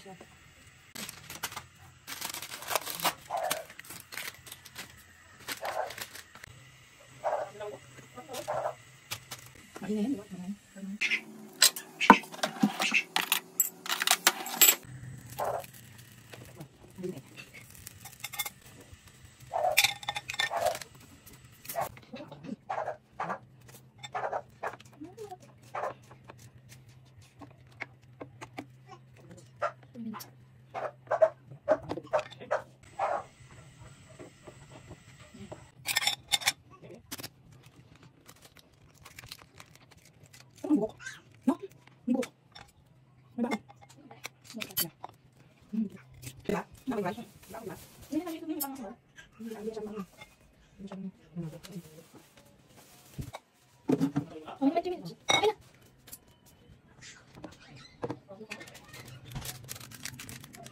맛이야. 맛있네. minutes. Ang mga timin.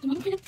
Puro.